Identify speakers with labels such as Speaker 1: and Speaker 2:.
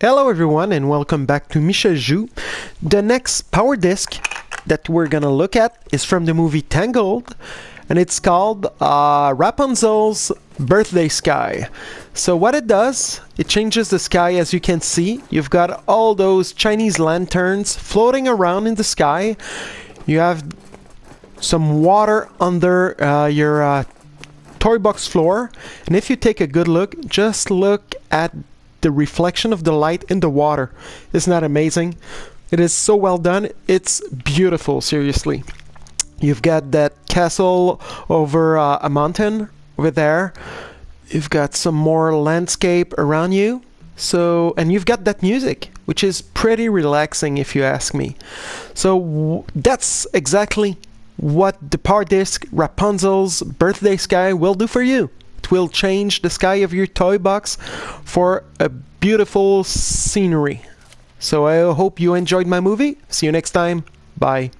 Speaker 1: Hello everyone and welcome back to Michupichu. The next power disc that we're gonna look at is from the movie Tangled and it's called uh, Rapunzel's Birthday Sky. So what it does, it changes the sky as you can see. You've got all those Chinese lanterns floating around in the sky. You have some water under uh, your uh, toy box floor and if you take a good look, just look at the reflection of the light in the water. Isn't that amazing? It is so well done. It's beautiful, seriously. You've got that castle over uh, a mountain over there. You've got some more landscape around you. So, and you've got that music, which is pretty relaxing if you ask me. So, that's exactly what the power disc Rapunzel's Birthday Sky will do for you will change the sky of your toy box for a beautiful scenery. So I hope you enjoyed my movie. See you next time. Bye.